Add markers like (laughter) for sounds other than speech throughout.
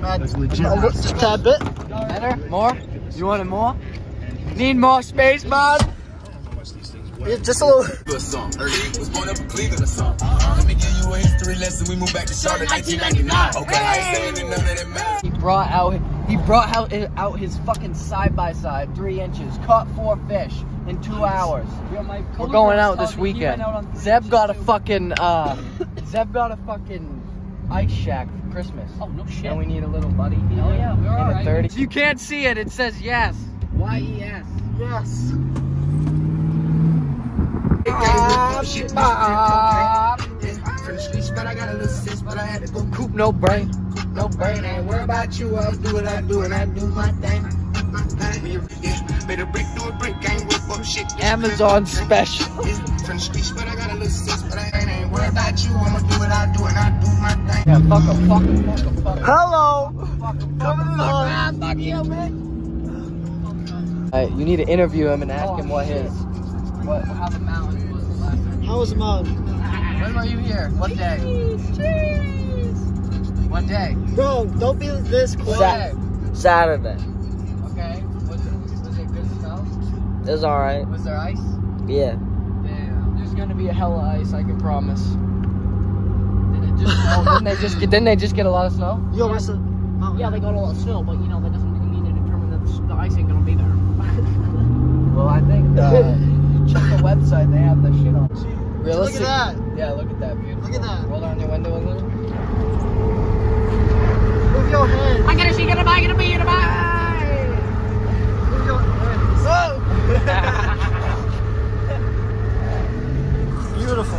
Mad, That's legit. a just a tad bit. Better? More? You want it more? Need more space, bud? Yeah, just a little. a song. Was born up in Cleveland or something. Let me give you a history lesson. We moved back to Charlotte 1999. Okay, I ain't saying none of that matter. He brought out he brought out, out his fucking side by side, three inches, caught four fish in two hours. We're going out this weekend. (laughs) Zeb got a fucking uh Zeb got a fucking ice shack for Christmas. Oh, no shit. And we need a little buddy. Oh, yeah, we're in a alright. 30. You can't see it, it says yes. Y E S. Yes. Ah, coop no brain. No brain ain't worry about you. I'll do what I do and I do my thing. Made a brick do a brick, ain't worth for shit. Amazon special. From the streets, but I got a little sense, but I ain't, ain't worried about you. I'ma do what I do and I do my thing. Yeah, fuck him, fuck him, fuck him, fuck him. Hello. Fuck him, Coming in hot. Fuck you, man. Alright, you need to interview him and ask him what his what how the mountain was the last time. How was the mug? When were you here? What day? What day? Bro, don't be this What quiet. Saturday. Okay. Was it was it good snow? It was alright. Was there ice? Yeah. Damn. Gonna be a hell of ice, I can promise. Did it just snow? (laughs) didn't they just get didn't they just get a lot of snow? Yo, where's the mountain? Yeah, they got a lot of snow, but you know that doesn't mean to determine that the, the ice ain't gonna be there. (laughs) Well I think uh, (laughs) check the website, they have the shit on. Look at that. Yeah, look at that beautiful. Look at that. Roll down your window a little. Move your head. I gotta see, gotta buy, gotta be, gotta buy. Move your head. Beautiful.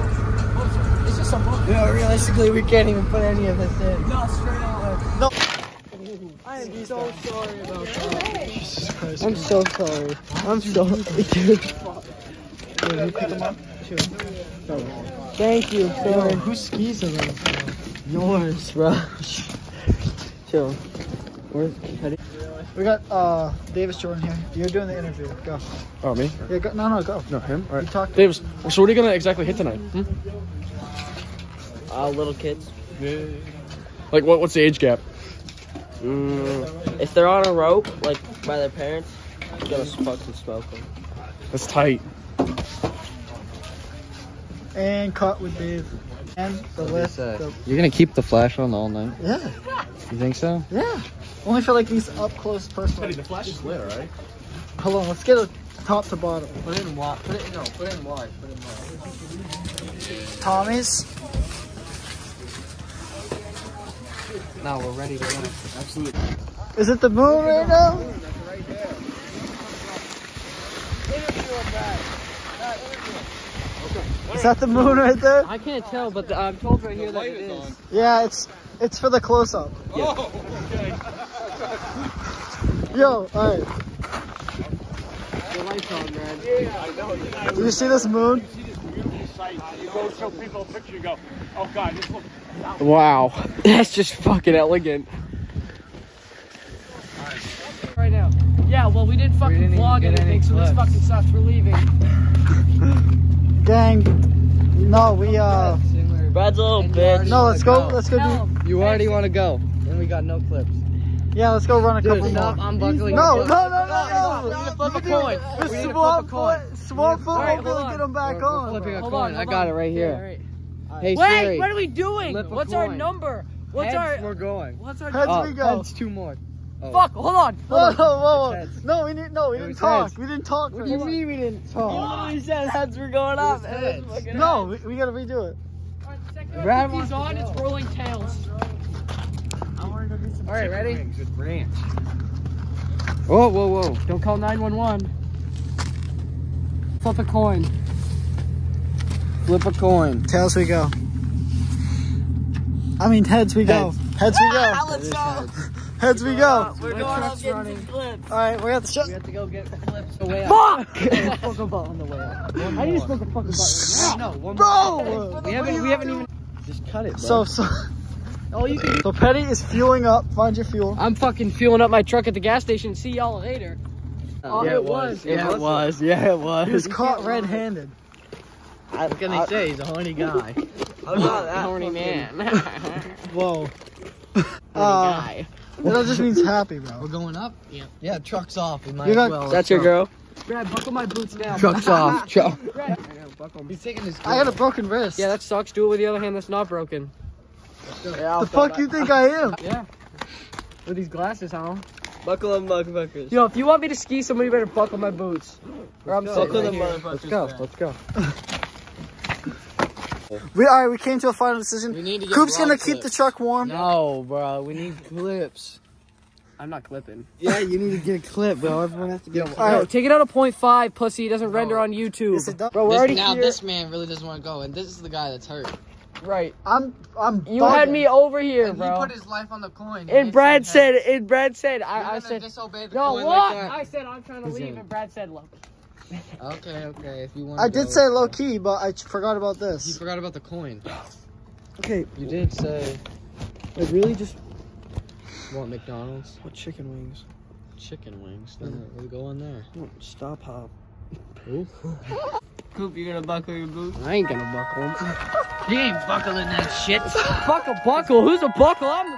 It's just a book. Yeah, realistically, we can't even put any of this in. No. Straight out. No. I am so sorry about that. Jesus Christ. I'm so sorry. I'm so. Dude, (laughs) you pick them up? Sure. Thank you, Yo, whose skis are those? Yours, bro. (laughs) Chill. Where's Teddy? We got uh Davis Jordan here. You're doing the interview. Go. Oh, me? Yeah, go. No, no, go. No, him? All right. You right. talk. Davis, so what are you going to exactly hit tonight? Hmm? Uh, little kids. Like, what? what's the age gap? Mm, if they're on a rope, like by their parents, you gotta fucking smoke them. That's tight. And cut with Dave. And the lift. the- You're gonna keep the flash on all night? Yeah, You think so? yeah. Only for like these up close personal. the flash is lit, right? Hold on, let's get a top to bottom. Put it in wide. Put it no. Put it in wide. Put it in wide. Tommy's. Now we're ready to go. Absolutely. Is it the moon right now? Is that the moon right there? I can't tell, but the, I'm told right here that it is. Yeah, it's it's for the close up. Oh, Yo, alright. The light's on, man. Yeah, I know. Do you see this moon? Wow. (laughs) That's just fucking elegant. Right now. Yeah, well, we didn't fucking didn't vlog get any anything, so this fucking sucks. We're leaving. Gang. No, we uh Brad's a little bitch. no, let's go let's go Tell do 'em. You already want to go, and we got no clips. Yeah, let's go run a couple more. Stop, I'm. No, no, no, no, no, no. we need to flip a coin. The We need to flip a coin. foot, swamp foot Alright, won't be able hold to on. get them back We're- we're on. flipping a Hold coin. on, I got on. it right Yeah, here. right. Hey Wait, Siri. what are we doing? Flip a What's our number? What's Heads, our we're going. What's our Heads number? we go. Oh, heads, two more. Oh. Fuck, hold on. Hold whoa, on. whoa. It's heads. No, we didn't. No, we It didn't talk. heads. We didn't talk. What do you mean we didn't talk? You said heads were going up. (laughs) Heads. No, we, we gotta redo it. Alright, the Brad he's wants on, go. it's rolling tails. All right, ready? Ranch. Whoa, whoa, whoa! Don't call 911. Flip a coin. Flip a coin. Tails we go. I mean heads we go. Heads we go. Let's go. Heads we go. (laughs) We're going up getting some clips. All right, we got the shot. We have to (laughs) go get flips away. Fuck! Fuck about on the way out. One How do you more. smoke a fucking butt? No, one more. Bro. We haven't. We haven't even. Just cut it, bro. So so Oh, you can. so Petty is fueling up. Find your fuel. I'm fucking fueling up my truck at the gas station. See y'all later. Oh, yeah, it was. Yeah, it was. Yeah, (laughs) it was. He was caught red-handed. What can they say? He's a horny guy. (laughs) I'm not that horny man. (laughs) Whoa. Uh, guy. that just means happy, bro. We're going up? Yeah. Yeah, truck's off. We might You as got- well. Is that your girl? Brad, buckle my boots now. Truck's off. Truck. Brad, I know. He's taking his. I had a broken wrist. Yeah, that sucks. Do it with the other hand that's not broken. Yeah, the fuck you think I am? (laughs) Yeah. With these glasses, huh? Buckle them, motherfuckers. Yo, if you want me to ski, somebody better buckle my boots. Or I'm sitting Buckle right them, here. motherfuckers. Let's go. Let's go. We all right. We came to a final decision. We need to get Coop's gonna rod keep the truck warm. No, bro. We need clips. I'm not clipping. Yeah, you need to get a clip, bro. Everyone has to get a clip. All right. take it out of point five, pussy. It doesn't render on YouTube. Yes. Bro, we're This- already now here. this man really doesn't want to go, and this is the guy that's hurt. Right. I'm. I'm. You had me over here, And he put his life on the coin. And Brad said, and Brad said, I, I said, disobey the no, coin what? like that. I said I'm trying to He's leave, in. and Brad said, look. Okay, okay. If you want. I did say low key, but I forgot about this. You forgot about the coin. Okay. You did say I really just want McDonald's what chicken wings. chicken wings. Then we go in there. Stop hop. Coop, you gonna buckle your boots? I ain't gonna buckle him. He ain't buckling that shit. Fuck a buckle. Who's a buckle? I'm the.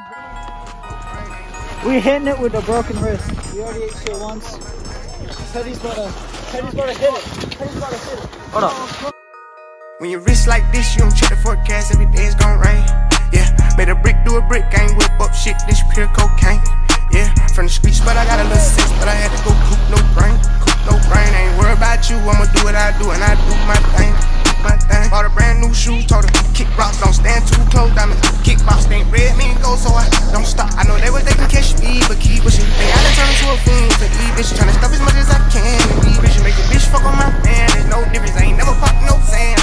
We hitting it with a broken wrist. We already ate shit once. Teddy's about to. Teddy's about to hit it. Teddy's about to hit it. Hold up. When you wrist like this, you don't check the forecast, every day it's gon' rain. Made a brick do a brick, I ain't whip up shit, this pure cocaine. Yeah, from the streets, but I got a little sense, but I had to go coop no brain, coop no brain. I ain't worried about you, I'ma do what I do, and I do my thing, my thing. Bought a brand new shoes, told her kick rocks, don't stand too close, diamonds. Kickbox ain't red, mean go, so I don't stop. I know they was they can catch me, but keep pushing. They got to turn into a fiend for these bitches, tryna stuff as much as I can. And these bitches make a bitch fuck on my man, there's no difference. I ain't never pop no Zan,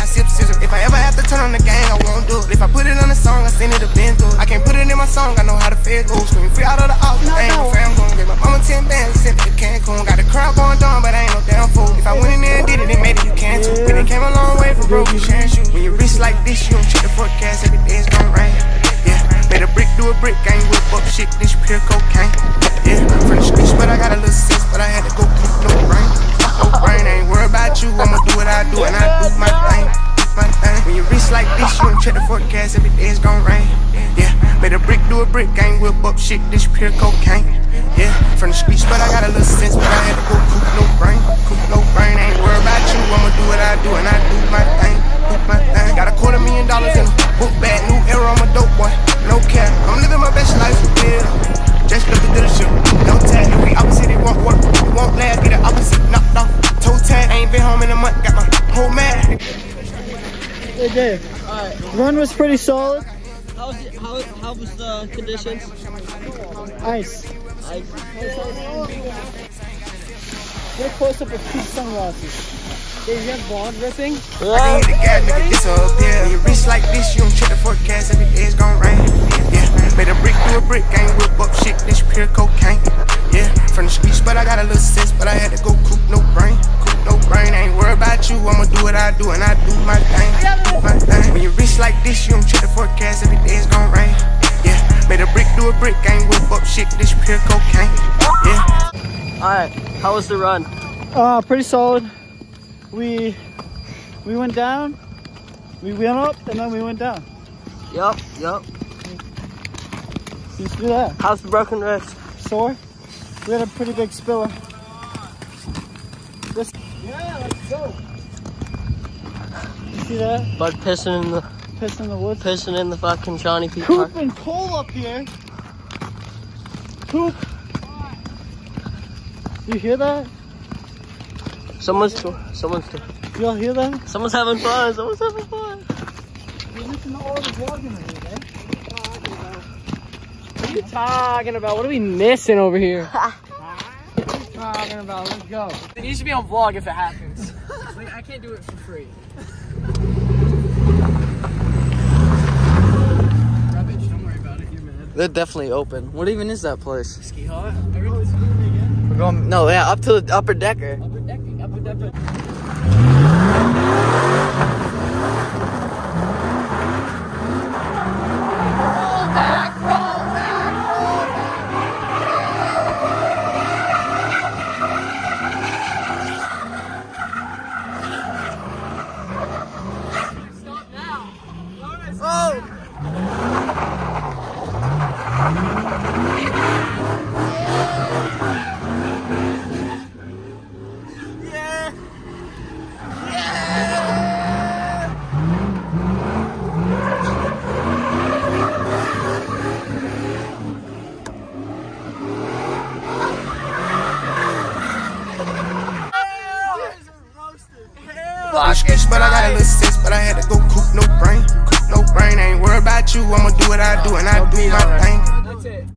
my song, I know how to fed go. Scream free out of the office, I ain't no fam gon' Get my mama 10 bands, sent to Cancun. Got the crowd going down, but I ain't no damn fool. If I went in there and did it, it made it, you can too. But it came a long way from broke, you sharing shoes. When you wrist like this, you don't check the forecast, every day it's gon' rain. Yeah, made a brick do a brick, I ain't whip up shit, this pure cocaine. Yeah, from the streets, but I got a little sense, but I had to go keep no brain. No brain, I ain't worried about you, I'ma do what I do, and I do my thing. My thing. When you reach like this, you don't check the forecast, every day it's gon' rain. Yeah, made a brick do a brick, I ain't whip up shit, this pure cocaine. Yeah, from the streets, but I got a little sense, but I had to go coop no brain, coop no brain. I ain't worried about you, I'ma do what I do, and I do my thing, do my thing. Got a quarter million dollars in a book bag, new era, I'm a dope boy, no cap. I'm living my best life, yeah. Just look at the shit, no tag. If we opposite, it won't work, it won't last. Get the opposite knocked off, toe tag. Ain't been home in a month, got my whole man. Hey Dave. Run was pretty solid. How was, it, how, how was the conditions? Ice. I, Get close up with two sunglasses. Dave, you have vlog ripping? I need the gas, nigga, disappear. When you wrist like this, you don't check the forecast, every day it's gon' rain. Yeah, made a brick do a brick, I ain't whip up shit, this pure cocaine. Yeah, from the streets, but I got a little sense, but I had to go coop no brain, coop no brain. I ain't worried about you, I'ma do what I do, and I do my thing, do my thing. When you wrist like this, you don't check the forecast, every day Yeah. Alright, how was the run? Uh, pretty solid. We we went down, we went up, and then we went down. Yup, yup. You see that? How's the broken wrist? Sore. We had a pretty big spiller. This. Yeah, let's go. You see that? Bud pissing in the Piss in the woods. pissing in the fucking Johnny P. Park. Coop and Cole up here. Coop. You hear that? Someone's to, someone's to, Y'all hear that? someone's having fun. Someone's having fun. You listen to all the vlogging over there. What are you talking about? What are we missing over here? (laughs) what are you talking about? Let's go. It needs to be on vlog if it happens. like, I can't do it for free. Rubbish, don't worry about it. You're mad. They're definitely open. What even is that place? Ski hut? No, yeah, up to the upper decker. Upper upper decking. Do, and I.